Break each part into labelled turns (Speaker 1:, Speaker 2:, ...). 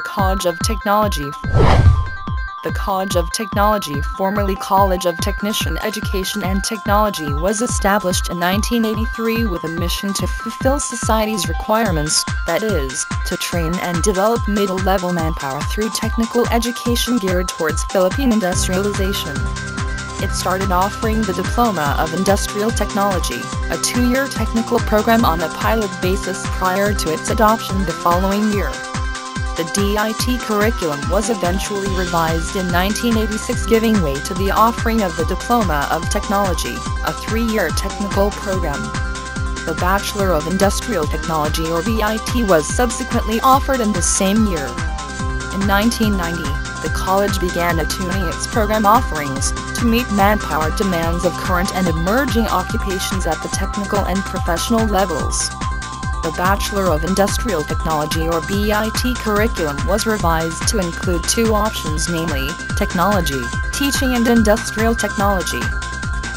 Speaker 1: College of Technology. The College of Technology, formerly College of Technician Education and Technology, was established in 1983 with a mission to fulfill society's requirements, that is, to train and develop middle-level manpower through technical education geared towards Philippine industrialization. It started offering the Diploma of Industrial Technology, a two-year technical program on a pilot basis prior to its adoption the following year. The DIT curriculum was eventually revised in 1986 giving way to the offering of the Diploma of Technology, a three-year technical program. The Bachelor of Industrial Technology or BIT was subsequently offered in the same year. In 1990, the college began attuning its program offerings to meet manpower demands of current and emerging occupations at the technical and professional levels. The Bachelor of Industrial Technology or BIT curriculum was revised to include two options namely, Technology, Teaching and Industrial Technology.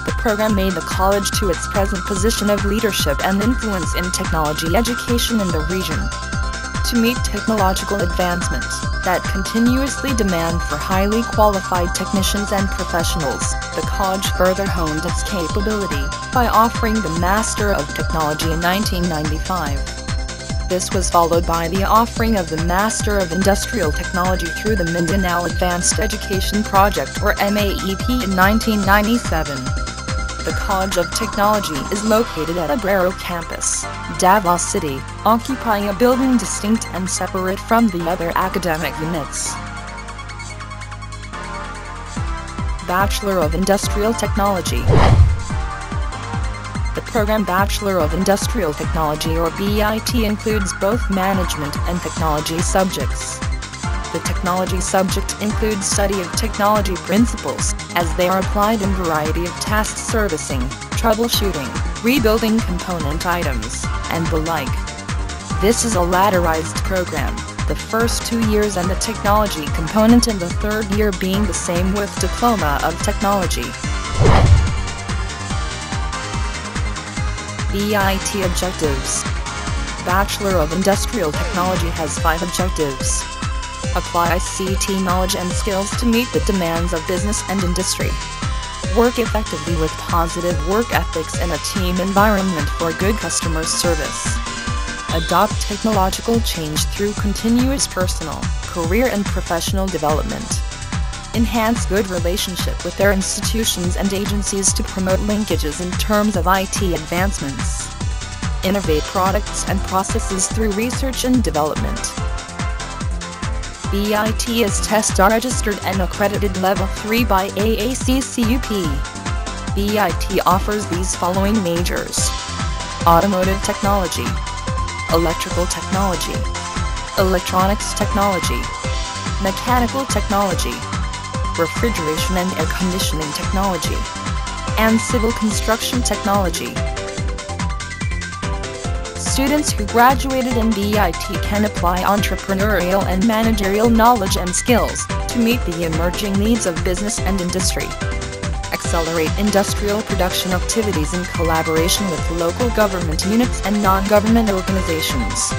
Speaker 1: The program made the college to its present position of leadership and influence in technology education in the region. To meet technological advancements, that continuously demand for highly qualified technicians and professionals, the college further honed its capability by offering the Master of Technology in 1995. This was followed by the offering of the Master of Industrial Technology through the Mindanao Advanced Education Project or MAEP in 1997. The College of Technology is located at Obrero Campus, Davao City, occupying a building distinct and separate from the other academic units. Bachelor of Industrial Technology The program Bachelor of Industrial Technology or BIT includes both management and technology subjects. The technology subject includes study of technology principles, as they are applied in variety of tasks servicing, troubleshooting, rebuilding component items, and the like. This is a ladderized program, the first two years and the technology component in the third year being the same with Diploma of Technology. BIT Objectives Bachelor of Industrial Technology has five objectives apply ICT knowledge and skills to meet the demands of business and industry. Work effectively with positive work ethics and a team environment for good customer service. Adopt technological change through continuous personal, career and professional development. Enhance good relationship with their institutions and agencies to promote linkages in terms of IT advancements. Innovate products and processes through research and development. BIT is TESDA registered and accredited level 3 by AACCUP. BIT offers these following majors. Automotive Technology Electrical Technology Electronics Technology Mechanical Technology Refrigeration and Air Conditioning Technology and Civil Construction Technology. Students who graduated in BIT can apply entrepreneurial and managerial knowledge and skills to meet the emerging needs of business and industry. Accelerate industrial production activities in collaboration with local government units and non-government organizations.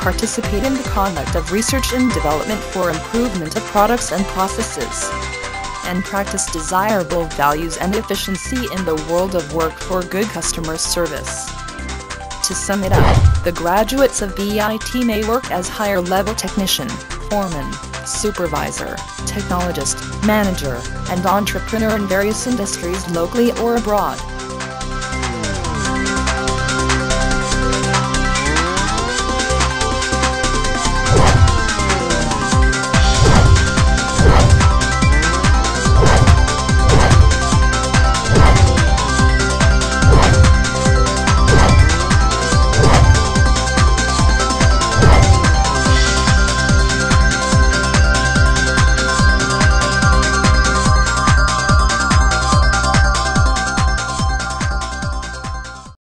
Speaker 1: Participate in the conduct of research and development for improvement of products and processes and practice desirable values and efficiency in the world of work for good customer service. To sum it up, the graduates of BIT may work as higher level technician, foreman, supervisor, technologist, manager, and entrepreneur in various industries locally or abroad.